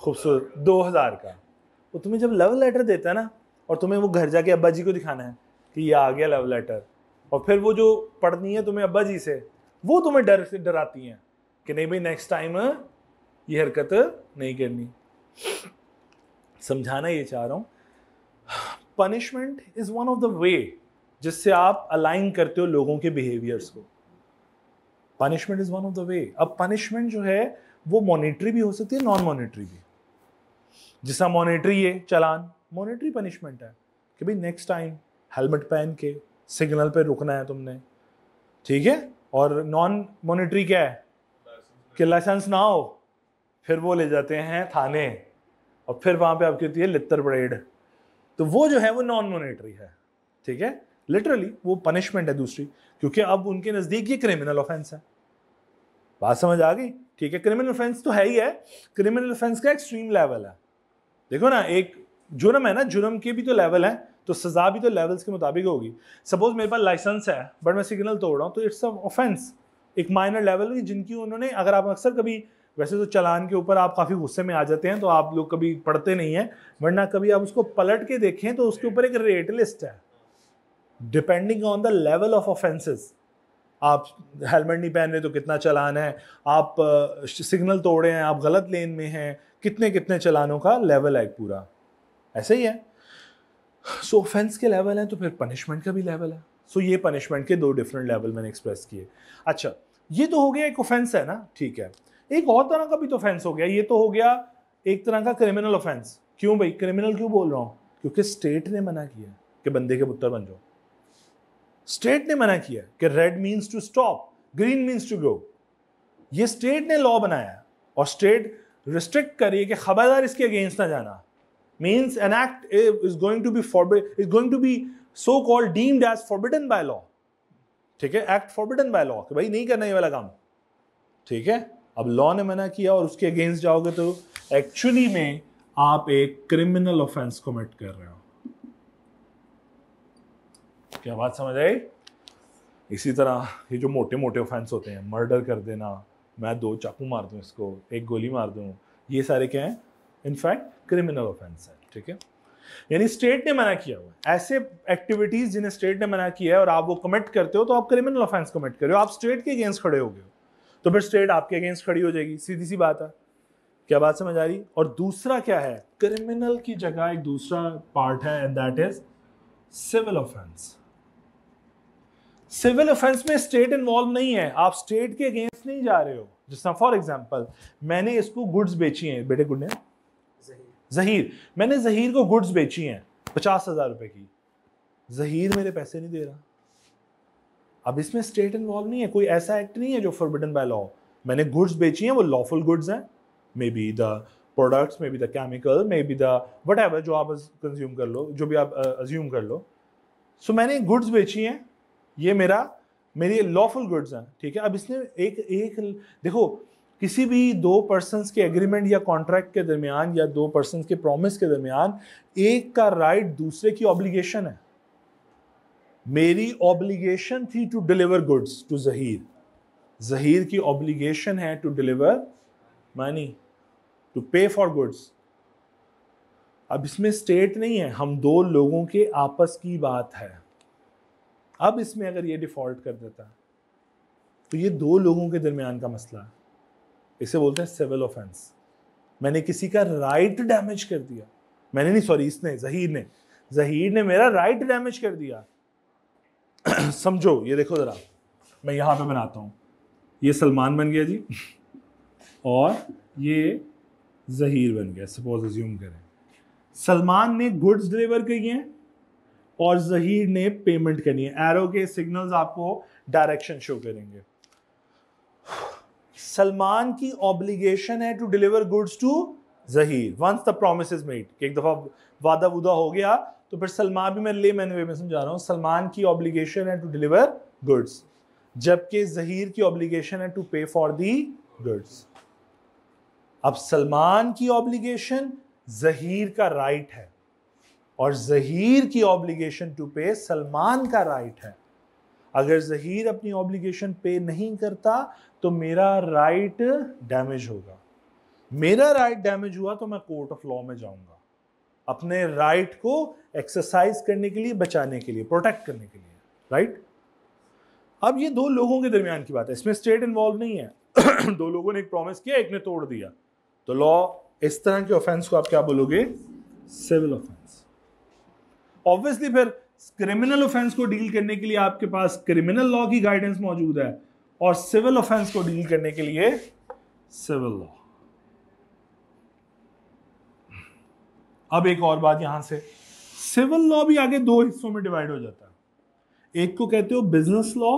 खूबसूरत, दो हज़ार का। वो तुम्हें जब लव लेटर देता है ना, और तुम्हें वो घर जाके अब्बा जी को दिखाना है कि ये आ गया लव लेटर और फिर वो जो पढ़नी है तुम्हें अब्बा जी से, वो तुम्हें डर से डराती हैं कि नहीं भाई नेक्स्ट टाइम ये हरकत नहीं करनी। समझाना ये चाह रहा हूँ। Punishment is one of the way जिससे आप अलाइन करते हो लोगों के बिहेवियर्स को। Punishment is one of the way अब पनिशमेंट जो है, वो मॉनिटरी भी हो सकती है नॉन मॉनिटरी भी। जिसका मॉनिटरी है चलान मॉनिटरी पनिशमेंट है कि भाई नेक्स्ट टाइम हेलमेट पहन के सिग्नल पे रुकना है तुमने। ठीक है? और नॉन मॉनिटरी क्या है? कि लाइसेंस ना हो। फिर वो ले जाते हैं थाने और फिर वहाँ पे आपकी होती है लित्तर परेड। तो वो जो है वो नॉन मॉनिटरी है, ठीक है? लिटरली वो पनिशमेंट है दूसरी, क्योंकि अब उनके नज़दीक ये क्रिमिनल ऑफेंस है। बात समझ आ गई? ठीक है क्रिमिनल ऑफेंस तो है ही है। क्रिमिनल ऑफेंस का एक्सट्रीम लेवल है। देखो ना, एक जुर्म है ना, जुर्म के भी तो लेवल है तो सजा भी तो लेवल्स के मुताबिक होगी। सपोज़ मेरे पास लाइसेंस है बट मैं सिग्नल तोड़ रहा हूँ तो इट्स ऑफेंस एक माइनर लेवल हुई जिनकी उन्होंने, अगर आप अक्सर कभी वैसे तो चलान के ऊपर आप काफ़ी गुस्से में आ जाते हैं तो आप लोग कभी पढ़ते नहीं हैं वरना कभी आप उसको पलट के देखें तो उसके ऊपर एक रेट लिस्ट है। Depending on the level of offences आप हेलमेट नहीं पहन रहे तो कितना चलान है आप सिग्नल तोड़े हैं आप गलत लेन में हैं कितने कितने चलानों का लेवल है पूरा। ऐसे ही है। सो so, ऑफेंस के लेवल हैं तो फिर पनिशमेंट का भी लेवल है। सो so, ये पनिशमेंट के दो डिफरेंट लेवल मैंने एक्सप्रेस किए। अच्छा ये तो हो गया एक ऑफेंस है ना? ठीक है। एक और तरह का भी तो ऑफेंस हो गया। ये तो हो गया एक तरह का क्रिमिनल ऑफेंस क्यों भाई? क्रिमिनल क्यों बोल रहा हूँ? क्योंकि स्टेट ने मना किया कि बंदे के पुत्र बन जाओ। स्टेट ने मना किया कि red means to stop green means to grow ये स्टेट ने लॉ बनाया और स्टेट रिस्ट्रिक्ट करिए कि खबरदार इसके अगेंस्ट ना जाना। Means an act is going to be forbid is going to be so called deemed as forbidden by law ठीक है? एक्ट फॉरबिडन बाय लॉ कि भाई नहीं करना ये वाला काम। ठीक है? अब लॉ ने मना किया और उसके अगेंस्ट जाओगे तो एक्चुअली में आप एक क्रिमिनल ऑफेंस कमिट कर रहे हो। क्या बात समझ आई? इसी तरह ये जो मोटे मोटे ऑफेंस होते हैं मर्डर कर देना, मैं दो चाकू मार दूँ इसको, एक गोली मार दूँ, ये सारे क्या हैं? इनफैक्ट क्रिमिनल ऑफेंस है, ठीक है? यानी स्टेट ने मना किया हुआ ऐसे एक्टिविटीज़ जिन्हें स्टेट ने मना किया है और आप वो कमिट करते हो तो आप क्रिमिनल ऑफेंस कमिट कर रहे हो। आप स्टेट के अगेंस्ट खड़े हो गए तो फिर स्टेट आपके अगेंस्ट खड़ी हो जाएगी, सीधी सी बात है। क्या बात समझ आ रही? और दूसरा क्या है? क्रिमिनल की जगह एक दूसरा पार्ट है and that is civil offence civil offence में स्टेट इन्वॉल्व नहीं है। आप स्टेट के अगेंस्ट नहीं जा रहे हो। जिस फॉर एग्ज़ाम्पल मैंने इसको गुड्स बेची हैं। बेटे गुड ने जहीर। मैंने जहीर को गुड्स बेची हैं, पचास हज़ार रुपए की। जहीर मेरे पैसे नहीं दे रहा। अब इसमें स्टेट इन्वॉल्व नहीं है कोई ऐसा एक्ट नहीं है जो फॉरबिडन बाय लॉ मैंने गुड्स बेची हैं वो लॉफुल गुड्स हैं। May be the products may be the chemical may be the whatever जो आप कंज्यूम कर लो जो भी आप अज्यूम कर लो। सो so, मैंने गुड्स बेची हैं ये मेरा मेरी लॉफुल गुड्स हैं ठीक है? अब इसने एक एक देखो किसी भी दो पर्सनस के एग्रीमेंट या कॉन्ट्रैक्ट के दरमियान या दो पर्सन के प्रॉमिस के दरमियान एक का राइट दूसरे की ऑब्लिगेशन है। मेरी ऑब्लिगेशन थी to deliver goods to Zaheer Zaheer की ऑब्लिगेशन है to deliver money to pay for goods अब इसमें स्टेट नहीं है, हम दो लोगों के आपस की बात है। अब इसमें अगर ये डिफ़ॉल्ट कर देता तो ये दो लोगों के दरमियान का मसला है। इसे बोलते हैं सिविल ऑफेंस मैंने किसी का राइट डैमेज कर दिया। मैंने नहीं सॉरी इसने जहीर ने। जहीर ने मेरा राइट डैमेज कर दिया। समझो, ये देखो ज़रा। मैं यहाँ पे बनाता हूँ। ये सलमान बन गया जी, और ये जहीर बन गया सपोज़ अज्यूम करें। सलमान ने गुड्स डिलीवर किए हैं, और जहीर ने पेमेंट करनी है। एरो के सिग्नल्स आपको डायरेक्शन शो करेंगे। सलमान की ऑब्लिगेशन है to deliver goods to Zaheer. Once the promise made एक दफ़ा वादा वुदा हो गया तो फिर सलमान भी मैं ले मैंने वे में समझा रहा हूँ, सलमान की ऑब्लिगेशन है टू डिलीवर गुड्स जबकि जहीर की ऑब्लिगेशन है to pay for the goods अब सलमान की ऑब्लिगेशन जहीर का राइट है, और जहीर की ऑब्लिगेशन टू पे सलमान का राइट है. अगर जहीर अपनी ऑब्लिगेशन पे नहीं करता तो मेरा राइट डैमेज होगा. मेरा राइट डैमेज हुआ तो मैं कोर्ट ऑफ़ लॉ में जाऊँगा. अपने राइट को एक्सरसाइज करने के लिए, बचाने के लिए प्रोटेक्ट करने के लिए राइट अब ये दो लोगों के दरमियान की बात है। इसमें स्टेट इन्वॉल्व नहीं है। दो लोगों ने एक प्रॉमिस किया, एक ने तोड़ दिया। तो लॉ इस तरह के ऑफेंस को आप क्या बोलोगे? सिविल ऑफेंस ऑब्वियसली फिर क्रिमिनल ऑफेंस को डील करने के लिए आपके पास क्रिमिनल लॉ की गाइडेंस मौजूद है और सिविल ऑफेंस को डील करने के लिए सिविल लॉ अब एक और बात यहाँ से। सिविल लॉ भी आगे दो हिस्सों में डिवाइड हो जाता है। एक को कहते हो बिज़नेस लॉ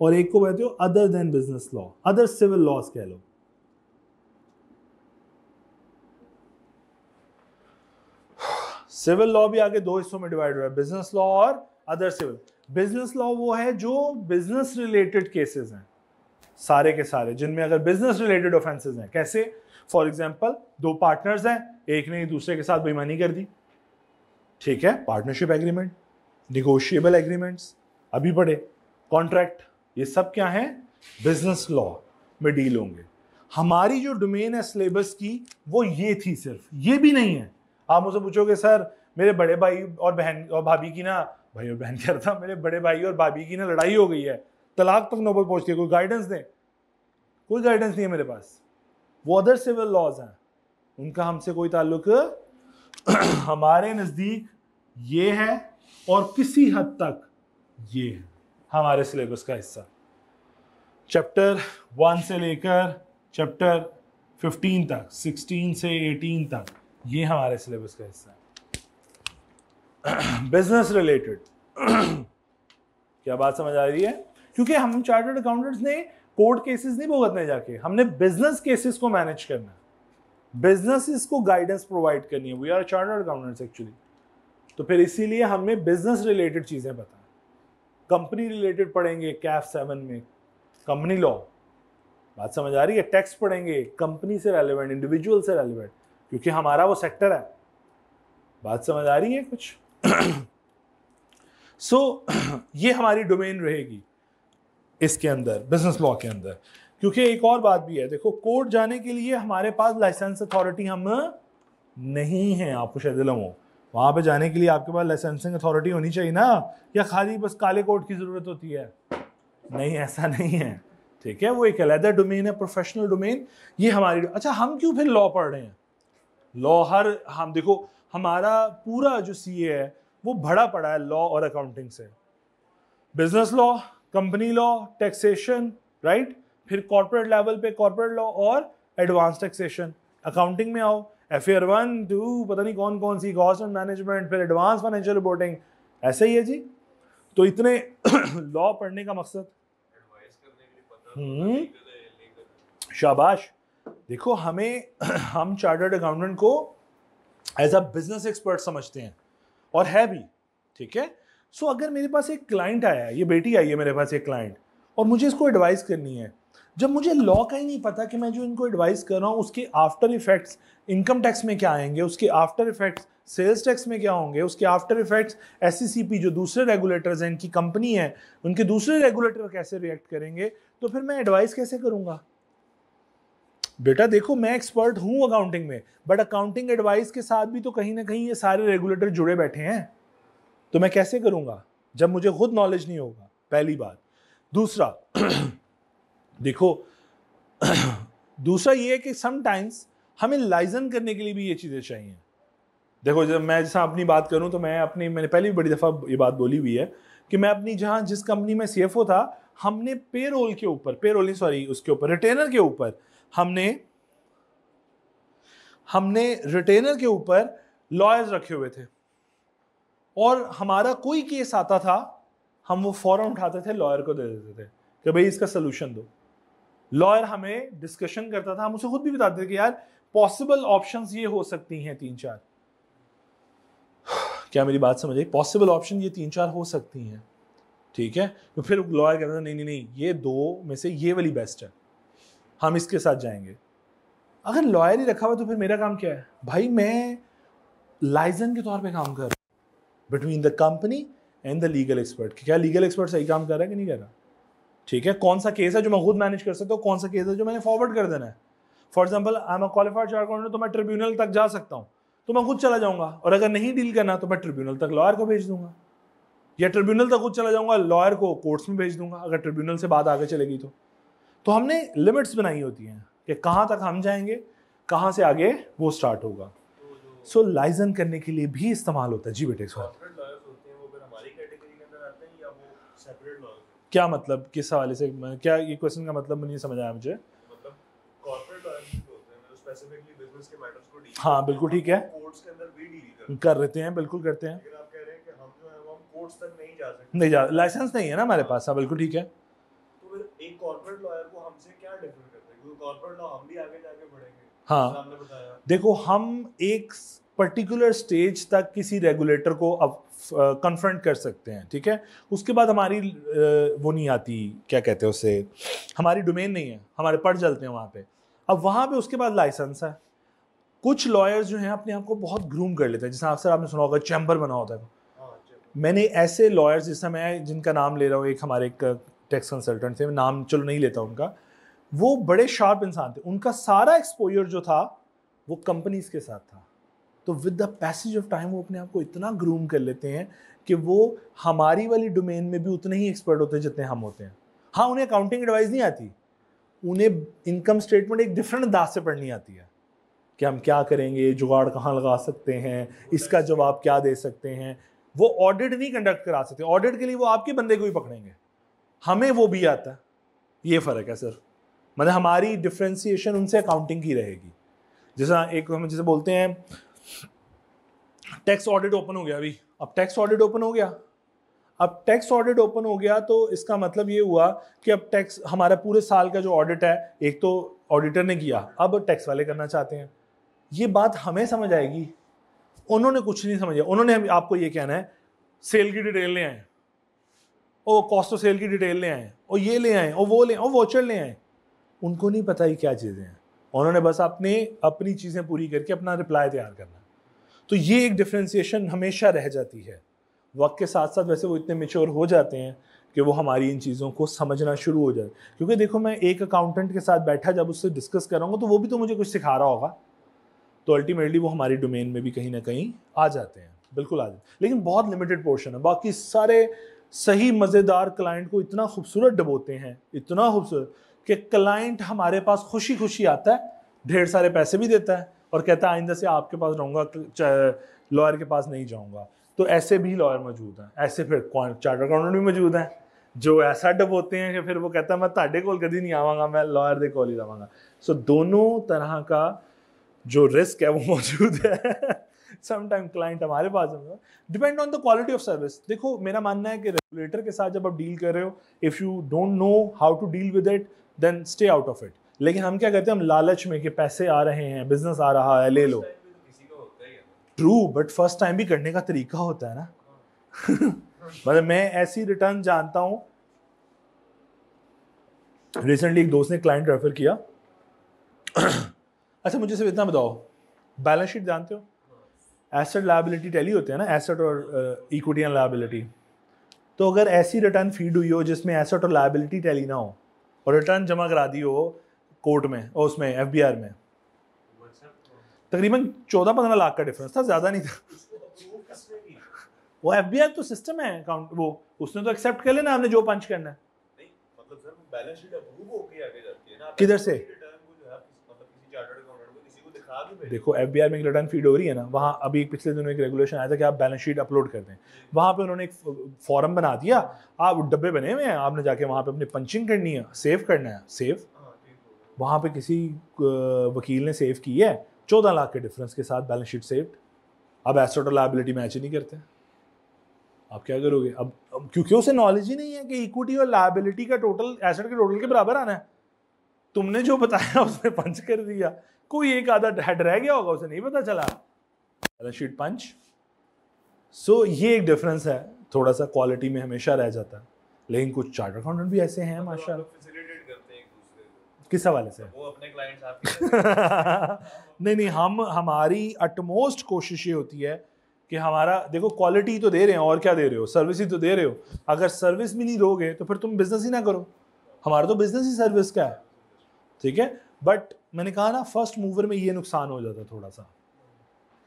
और एक को कहते हो other than business law other civil laws कह लो। सिविल लॉ भी आगे दो हिस्सों में डिवाइड हुआ है। बिज़नेस लॉ और अदर सिविल बिज़नेस लॉ वो है जो बिज़नेस रिलेटेड केसेस हैं। सारे के सारे, जिनमें अगर बिज़नेस रिलेटेड ऑफेंसेस हैं, कैसे? फॉर एग्ज़ाम्पल दो पार्टनर्स हैं, एक ने दूसरे के साथ बेईमानी कर दी। ठीक है पार्टनरशिप एग्रीमेंट निगोशिएबल एग्रीमेंट्स अभी पढ़े कॉन्ट्रैक्ट ये सब क्या है? बिज़नेस लॉ में डील होंगे। हमारी जो डोमेन है सिलेबस की, वो ये थी सिर्फ़। ये भी नहीं है। आप मुझसे पूछोगे, सर, मेरे बड़े भाई और बहन और भाभी की ना भाई और बहन कह था, मेरे बड़े भाई और भाभी की ना लड़ाई हो गई है। तलाक तक नोबल पहुँचती है। कोई गाइडेंस दें? कोई गाइडेंस नहीं है मेरे पास। वो अदर सिविल लॉज हैं। उनका हमसे कोई ताल्लुक हमारे नज़दीक ये है और किसी हद तक ये है। हमारे सिलेबस का हिस्सा। चैप्टर वन से लेकर चैप्टर फिफ्टीन तक सिक्सटीन से एटीन तक ये हमारे सिलेबस का हिस्सा है। बिज़नेस रिलेटेड क्या बात समझ आ रही है? क्योंकि हम चार्टर्ड अकाउंटेंट्स ने कोर्ट केसेस नहीं भुगतने जाके हमने बिज़नेस केसेस को मैनेज करना बिज़नेस को गाइडेंस प्रोवाइड करनी है। We are chartered accountants actually तो फिर इसीलिए हमें बिज़नेस रिलेटेड चीज़ें पता है कंपनी रिलेटेड पढ़ेंगे कैफ सेवन में। कंपनी लॉ बात समझ आ रही है? टैक्स पढ़ेंगे। कंपनी से रेलिवेंट इंडिविजुअल से रेलिवेंट क्योंकि हमारा वो सेक्टर है। बात समझ आ रही है कुछ? सो so, ये हमारी डोमेन रहेगी। इसके अंदर बिज़नेस लॉ के अंदर। क्योंकि एक और बात भी है, देखो कोर्ट जाने के लिए हमारे पास लाइसेंस अथॉरिटी हम नहीं है आपको शायद हो वहाँ पे जाने के लिए आपके पास लाइसेंसिंग अथॉरिटी होनी चाहिए ना, या खाली बस काले कोर्ट की ज़रूरत होती है? नहीं, ऐसा नहीं है। ठीक है, वो एक अलहदा डोमेन है प्रोफेशनल डोमेन ये हमारी अच्छा हम क्यों फिर लॉ पढ़ रहे हैं? लॉ हर, हम, देखो, हमारा पूरा जो सीए है, वो भरा पड़ा है लॉ और अकाउंटिंग से। Business law company law taxation right फिर कॉर्पोरेट लेवल पे कॉर्पोरेट लॉ और एडवांस टैक्सेशन अकाउंटिंग में आओ. एफ़ एयर वन टू पता नहीं कौन कौन सी कॉस्ट एंड मैनेजमेंट फिर एडवांस फाइनेंशियल रिपोर्टिंग ऐसे ही है जी. तो इतने लॉ पढ़ने का मकसद? हम्म। शाबाश. देखो हमें हम चार्टर्ड अकाउंटेंट को एज अ बिज़नेस एक्सपर्ट समझते हैं. और है भी ठीक है? सो so, अगर मेरे पास एक क्लाइंट आया है ये बेटी आई है मेरे पास एक क्लाइंट और मुझे इसको एडवाइस करनी है जब मुझे लॉ का ही नहीं पता कि मैं जो इनको एडवाइस कर रहा हूँ उसके आफ्टर इफेक्ट्स इनकम टैक्स में क्या आएँगे उसके आफ्टर इफेक्ट्स सेल्स टैक्स में क्या होंगे उसके आफ्टर इफेक्ट्स एस जो दूसरे रेगुलेटर्स हैं इनकी कंपनी है उनके दूसरे रेगुलेटर कैसे रिएक्ट करेंगे तो फिर मैं एडवाइस कैसे करूँगा? बेटा देखो मैं एक्सपर्ट हूँ अकाउंटिंग में बट अकाउंटिंग एडवाइस के साथ भी तो कहीं ना कहीं ये सारे रेगुलेटर जुड़े बैठे हैं। तो मैं कैसे करूँगा जब मुझे खुद नॉलेज नहीं होगा? पहली बात। दूसरा, देखो, दूसरा ये है कि समटाइम्स हमें लाइजन करने के लिए भी ये चीज़ें चाहिए। देखो, जब मैं जैसा अपनी बात करूँ तो मैं अपनी, मैंने पहले भी बड़ी दफ़ा ये बात बोली हुई है कि मैं अपनी, जहाँ जिस कंपनी में सी था, हमने पे रोल के ऊपर पे सॉरी उसके ऊपर रिटेनर के ऊपर, हमने हमने रिटेनर के ऊपर लॉयर्स रखे हुए थे। और हमारा कोई केस आता था, हम वो फॉरन उठाते थे लॉयर को दे देते थे कि भाई इसका सोल्यूशन दो। लॉयर हमें डिस्कशन करता था, हम उसे खुद भी बताते थे कि यार पॉसिबल ऑप्शंस ये हो सकती हैं तीन चार। क्या मेरी बात समझ पॉसिबल ऑप्शन ये तीन चार हो सकती हैं। ठीक है? तो फिर लॉयर कहता था, नहीं नहीं नहीं, ये दो में से ये वाली बेस्ट है। हम इसके साथ जाएँगे। अगर लॉयर ही रखा हुआ तो फिर मेरा काम क्या है? भाई, मैं लाइजन के तौर पे काम कर between the company and the legal expert क्या लीगल एक्सपर्ट सही काम कर रहा है कि नहीं कर रहा? ठीक है? कौन सा केस है जो मैं खुद मैनेज कर सकता हूँ? कौन सा केस है जो मैंने फॉरवर्ड कर देना है? For example I am a qualified chart तो मैं ट्रिब्यूनल तक जा सकता हूँ। तो मैं खुद चला जाऊँगा। और अगर नहीं डील करना तो मैं ट्रिब्यूनल तक लॉयर को भेज दूँगा। या ट्रिब्यूनल तक खुद चला जाऊँगा लॉयर को कोर्ट्स में भेज दूँगा, अगर ट्रिब्यूनल से बात आगे चलेगी तो। तो हमने लिमिट्स बनाई होती हैं कि कहाँ तक हम जाएँगे, कहाँ से आगे वो स्टार्ट होगा। सो so, लाइजन करने के लिए भी इस्तेमाल होता है। जी बेटे क्या मतलब? किस हवाले से? क्या ये क्वेश्चन का मतलब नहीं समझ आया मुझे? मतलब हाँ बिल्कुल ठीक है। कर रहे हैं बिल्कुल करते हैं। नहीं जा लाइसेंस नहीं है ना हमारे पास। हाँ बिल्कुल ठीक है। तो एक कॉर्पोरेट लॉयर को हमसे क्या डिफर करता है? हाँ देखो हम एक पर्टिकुलर स्टेज तक किसी रेगुलेटर को अब कन्फ्रंट कर सकते हैं ठीक है? उसके बाद हमारी वो नहीं आती क्या कहते हैं उसे? हमारी डोमेन नहीं है हमारे पढ़ चलते हैं वहाँ पे। अब वहाँ पे उसके बाद लाइसेंस है। कुछ लॉयर्स जो हैं अपने आप को बहुत ग्रूम कर लेते हैं। जैसे अक्सर आपने सुना होगा चैम्बर बना होता है। मैंने ऐसे लॉयर्स जिस मैं जिनका नाम ले रहा हूँ एक हमारे एक टैक्स कंसल्टेंट थे नाम चलो नहीं लेता उनका। वो बड़े शार्प इंसान थे। उनका सारा एक्सपोजर जो था वो कंपनीज़ के साथ था। तो with the passage of time वो अपने आप को इतना ग्रूम कर लेते हैं कि वो हमारी वाली डोमेन में भी उतने ही एक्सपर्ट होते हैं जितने हम होते हैं। हाँ उन्हें अकाउंटिंग एडवाइस नहीं आती। उन्हें इनकम स्टेटमेंट एक डिफरेंट अंदाज से पढ़नी आती है कि हम क्या करेंगे, जुगाड़ कहाँ लगा सकते हैं, इसका जवाब क्या दे सकते हैं। वो ऑडिट नहीं कंडक्ट करा सकते। ऑडिट के लिए वो आपके बंदे को ही पकड़ेंगे। हमें वो भी आता। है ये फ़र्क है सर मतलब हमारी डिफ्रेंसिएशन उनसे अकाउंटिंग की रहेगी। जैसा एक हम जैसे बोलते हैं टैक्स ऑडिट ओपन हो गया अभी। अब टैक्स ऑडिट ओपन हो गया। अब टैक्स ऑडिट ओपन हो गया तो इसका मतलब ये हुआ कि अब टैक्स हमारा पूरे साल का जो ऑडिट है, एक तो ऑडिटर ने किया, अब टैक्स वाले करना चाहते हैं। ये बात हमें समझ आएगी। उन्होंने कुछ नहीं समझा। उन्होंने आपको ये कहना है सेल की डिटेल ले आए। ओ कॉस्ट ऑफ़ सेल की डिटेल ले आए। और ये ले आए। और वो ले और वॉचर ले आए। उनको नहीं पता ही क्या चीज़ें हैं। उन्होंने बस अपने, अपनी चीज़ें पूरी करके अपना रिप्लाई तैयार करना। तो ये एक डिफ्रेंसीशन हमेशा रह जाती है। वक्त के साथ साथ वैसे वो इतने मेच्योर हो जाते हैं कि वो हमारी इन चीज़ों को समझना शुरू हो जाए। क्योंकि देखो, मैं एक अकाउंटेंट के साथ बैठा, जब उससे डिस्कस कर रहा हूँ तो वो भी तो मुझे कुछ सिखा रहा होगा। तो अल्टीमेटली वो हमारी डोमेन में भी कहीं ना कहीं आ जाते हैं। बिल्कुल आ जाते लेकिन बहुत लिमिटेड पोर्शन है। बाकी सारे सही, मज़ेदार क्लाइंट को इतना खूबसूरत डबोते हैं, इतना खूबसूरत। कि क्लाइंट हमारे पास खुशी खुशी आता है ढेर सारे पैसे भी देता है और कहता है आइंदा से आपके पास रहूँगा लॉयर के पास नहीं जाऊँगा। तो ऐसे भी लॉयर मौजूद हैं ऐसे फिर चार्टर अकाउंटेंट भी मौजूद हैं जो ऐसा डब होते हैं कि फिर वो कहता है मैं ताडे कोल कभी नहीं आवागा मैं लॉयर दे कोल ही रवागा सो so, दोनों तरह का जो रिस्क है वो मौजूद है। समटाइम क्लाइंट हमारे पास depend on the quality of service देखो मेरा मानना है कि रेगुलेटर के साथ जब आप डील कर रहे हो if you don't know how to deal with it then stay out of it लेकिन हम क्या कहते हैं हम लालच में कि पैसे आ रहे हैं बिज़नेस आ रहा है ले लो। ट्रू बट फ़र्स्ट टाइम भी करने का तरीका होता है ना। मतलब मैं ऐसी रिटर्न जानता हूँ। रिसेंटली एक दोस्त ने क्लाइंट रेफर किया। अच्छा मुझे सिर्फ़ इतना बताओ। बैलेंस शीट जानते हो? एसेट लाइबिलिटी टैली होते हैं ना एसेट और इक्विटी एंड लाइबिलिटी तो अगर ऐसी रिटर्न फ़ीड हुई हो जिसमें एसेट और लाइबिलिटी टैली ना हो और रिटर्न जमा करा दी हो कोर्ट में और उसमें एफबीआर में। तकरीबन चौदह पंद्रह लाख का डिफरेंस था ज़्यादा नहीं था। वो एफबीआर तो सिस्टम है अकाउंट वो उसने तो एक्सेप्ट कर लेना आपने जो पंच करना है। मतलब किधर से? देखो एफ़ बी आर में एक रिटर्न फ़ीड हो रही है ना वहाँ अभी पिछले दिनों एक रेगुलेशन आया था कि आप बैलेंस शीट अपलोड कर दें। वहाँ पे उन्होंने एक फॉर्म बना दिया आप डब्बे बने हुए हैं आपने जाके वहाँ पे अपनी पंचिंग करनी है सेव करना है सेव वहाँ पे किसी वकील ने सेव की है चौदह लाख के डिफरेंस के साथ बैलेंस शीट सेव्ड अब एसेट और लाइबिलिटी मैच ही नहीं करते। आप क्या करोगे? अब, अब क्योंकि उसे नॉलेज ही नहीं है कि इक्विटी और लाइबिलिटी का टोटल एसेट के टोटल के बराबर आना है। तुमने जो बताया उसने पंच कर दिया। कोई एक आधा हेड रह गया होगा उसे नहीं पता चला। शीट पंच सो ये एक डिफरेंस है। थोड़ा सा क्वालिटी में हमेशा रह जाता है। लेकिन कुछ चार्टर अकाउंटेंट भी ऐसे हैं माशा किस हवाले से? वो अपने नहीं नहीं हम हमारी अटमोस्ट कोशिश ये होती है कि हमारा देखो क्वालिटी तो दे रहे हैं और क्या दे रहे हो? सर्विस ही तो दे रहे हो। अगर सर्विस भी नहीं दोगे तो फिर तुम बिज़नेस ही ना करो। हमारा तो बिज़नेस ही सर्विस का है। ठीक है? बट मैंने कहा ना फ़र्स्ट मूवर में ये नुकसान हो जाता थोड़ा सा।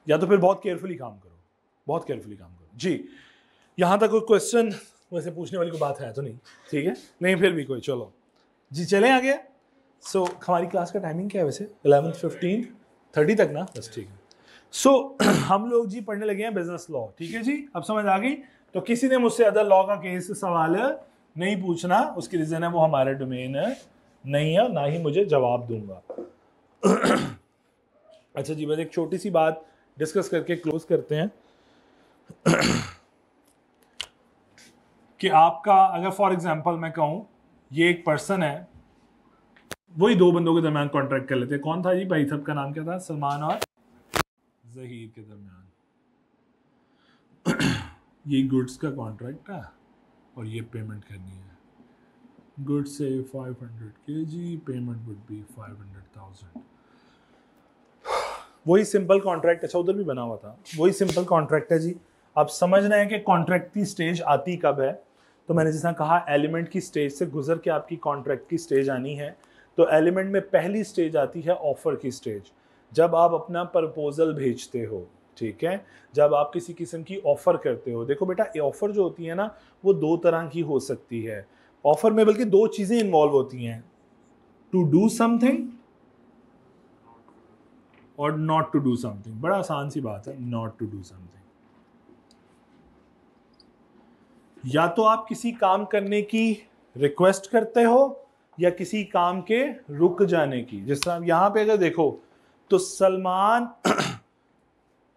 या तो फिर बहुत केयरफुली काम करो। बहुत केयरफुली काम करो। जी। यहाँ तक कोई क्वेश्चन वैसे पूछने वाली कोई बात है तो नहीं। ठीक है? नहीं फिर भी कोई। चलो। जी चलें आगे। सो so, हमारी क्लास का टाइमिंग क्या है वैसे? इलेवन फिफ्टीन थर्टी तक ना? बस ठीक है। सो हम लोग जी पढ़ने लगे हैं बिज़नेस लॉ ठीक है जी? अब समझ आ गई? तो किसी ने मुझसे अदर लॉ का केस सवाल नहीं पूछना उसकी रीज़न है वो हमारे डोमेन है। नहीं है, ना ही मुझे जवाब दूँगा। अच्छा जी बस एक छोटी सी बात डिस्कस करके क्लोज करते हैं। कि आपका, अगर फॉर एग्जांपल मैं कहूँ, ये एक पर्सन है, वही दो बंदों के दरमियान कॉन्ट्रैक्ट कर लेते हैं। कौन था जी? भाई साहब का नाम क्या था? सलमान और जहीर के दरमियान। ये गुड्स का कॉन्ट्रैक्ट है और ये पेमेंट करनी है। गुड्स से 500 के जी पेमेंट वुड बी 500,000 वही सिंपल कॉन्ट्रैक्ट अच्छा उधर भी बना हुआ था। वही सिंपल कॉन्ट्रैक्ट है जी। आप समझ रहे हैं कि कॉन्ट्रैक्ट की स्टेज आती कब है? तो मैंने जैसा कहा एलिमेंट की स्टेज से गुजर के आपकी कॉन्ट्रैक्ट की स्टेज आनी है। तो एलिमेंट में पहली स्टेज आती है ऑफ़र की स्टेज जब आप अपना प्रपोजल भेजते हो ठीक है? जब आप किसी किस्म की ऑफ़र करते हो। देखो बेटा ऑफ़र जो होती है ना वो दो तरह की हो सकती है। ऑफ़र में बल्कि दो चीज़ें इन्वॉल्व होती हैं। टू डू समथिंग और नॉट टू डू समथिंग बड़ा आसान सी बात है नॉट टू डू समथिंग या तो आप किसी काम करने की रिक्वेस्ट करते हो, या किसी काम के रुक जाने की। जिस तरह यहाँ पे अगर देखो तो Salman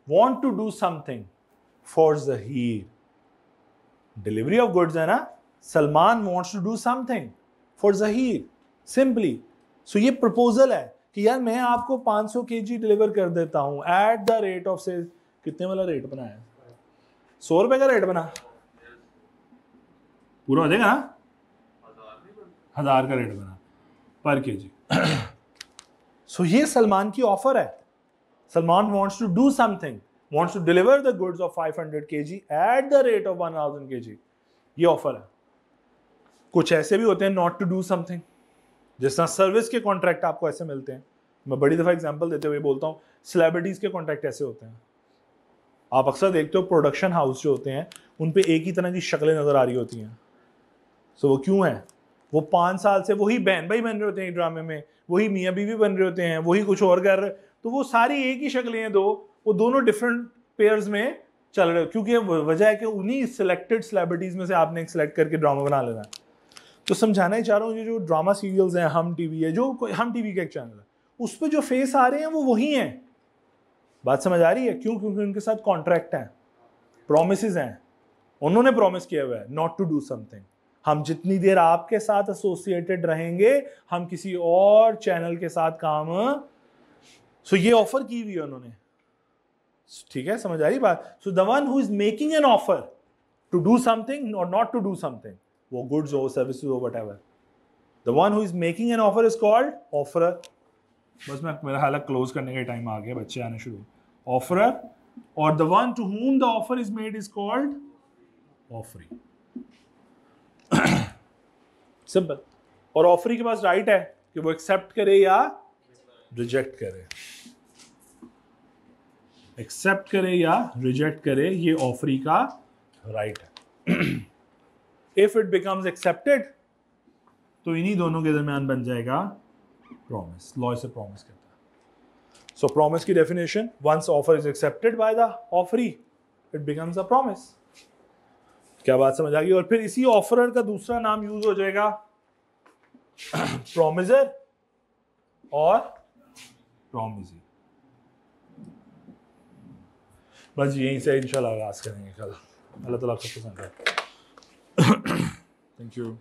want to do something for Zaheer delivery of goods है ना? Salman wants to do something for Zaheer simply so ये प्रपोजल है कि यार मैं आपको 500 सौ के जी डिलीवर कर देता हूँ एट द रेट ऑफ़ से कितने वाला रेट बनाया? सौ रुपए का रेट बना। पूरा हो जाएगा ना हज़ार का रेट बना, पर के जी सो ये सलमान की ऑफ़र है। Salman wants to do something wants to deliver the goods of 500 hundred K G at the rate of 1000 जी ये ऑफ़र है। कुछ ऐसे भी होते हैं नॉट टू डू समथिंग जिस तरह सर्विस के कॉन्ट्रैक्ट आपको ऐसे मिलते हैं। मैं बड़ी दफ़ा एग्ज़ाम्पल देते हुए बोलता हूँ सेलिब्रिटीज के कॉन्ट्रैक्ट ऐसे होते हैं। आप अक्सर देखते हो प्रोडक्शन हाउस जो होते हैं उन पर एक ही तरह की शक्लें नज़र आ रही होती हैं। सो so, वो क्यों है? वो पाँच साल से वही बहन भाई बन रहे होते हैं ड्रामे में वही मियाँ बीवी बन रहे होते हैं वही कुछ और कर रहे तो वो सारी एक ही शक्लें हैं दो वो दोनों डिफरेंट पेयर्स में चल रहे हो। क्योंकि वजह है कि उन्हीं सिलेक्टेड सेलिब्रिटीज में से आपने एक सिलेक्ट करके ड्रामा बना लेना है। तो समझाना ही चाह रहा हूँ, ये जो ड्रामा सीरियल्स हैं, हम टीवी है, जो हम टीवी का एक चैनल है, उस पर जो फेस आ रहे हैं, वो वही हैं। बात समझ आ रही है? क्यों? क्योंकि उनके साथ कॉन्ट्रैक्ट हैं प्रोमिस हैं। उन्होंने प्रॉमिस किया हुआ है नॉट टू डू समथिंग हम जितनी देर आपके साथ एसोसिएटेड रहेंगे, हम किसी और चैनल के साथ काम सो so ये ऑफ़र की हुई है उन्होंने। ठीक है? समझ आ रही बात? So the one who is making an offer to do something और नॉट टू डू समथिंग वो गुड्स हो सर्विस हो whatever the one who is making an offer is called offer बस मैं, मेरा हालत क्लोज करने का टाइम आ गया, बच्चे आने शुरू. ऑफ़र और the one to whom the offer is made is called offeree simple और ऑफरी के पास राइट है कि वो एक्सेप्ट करे या रिजेक्ट करे. एक्सेप्ट करे या रिजेक्ट करे, ये ऑफरी का राइट है. इफ़ इट बिकम्स एक्सेप्टेड तो इन्हीं दोनों के दरमियान बन जाएगा प्रॉमिस लॉ से प्रॉमिस करता है। सो प्रॉमिस की definition once offer is accepted by the offeree it becomes a promise क्या बात समझ आ गई? और फिर इसी ऑफरर का दूसरा नाम यूज़ हो जाएगा प्रोमिजर और प्रोमिजी बस यहीं से इंशाल्लाह आगाज़ करेंगे कल। अल्लाह ताला आपको पसंद है थैंक यू